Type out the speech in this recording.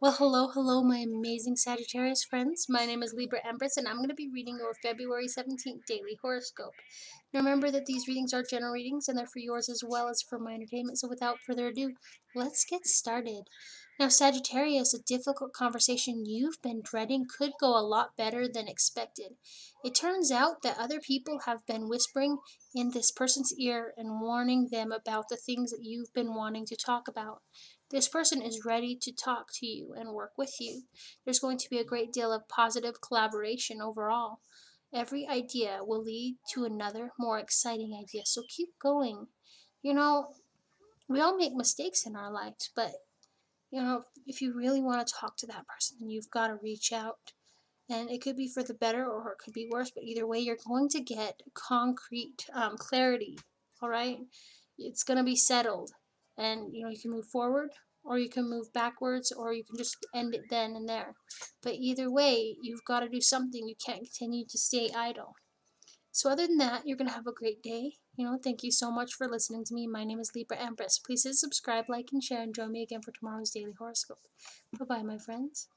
Well, hello, hello, my amazing Sagittarius friends. My name is Libra Empress, and I'm going to be reading your February 17th daily horoscope. Now, remember that these readings are general readings, and they're for yours as well as for my entertainment. So, without further ado, let's get started. Now, Sagittarius, a difficult conversation you've been dreading could go a lot better than expected. It turns out that other people have been whispering in this person's ear and warning them about the things that you've been wanting to talk about. This person is ready to talk to you and work with you. There's going to be a great deal of positive collaboration overall. Every idea will lead to another, more exciting idea, so keep going. You know, we all make mistakes in our lives, but you know, if you really want to talk to that person, you've got to reach out. And it could be for the better or it could be worse, but either way, you're going to get concrete um, clarity. All right? It's going to be settled and you know you can move forward or you can move backwards or you can just end it then and there but either way you've got to do something you can't continue to stay idle so other than that you're going to have a great day. You know thank you so much for listening to me. My name is libra empress please hit subscribe like and share and join me again for tomorrow's daily horoscope. Bye bye my friends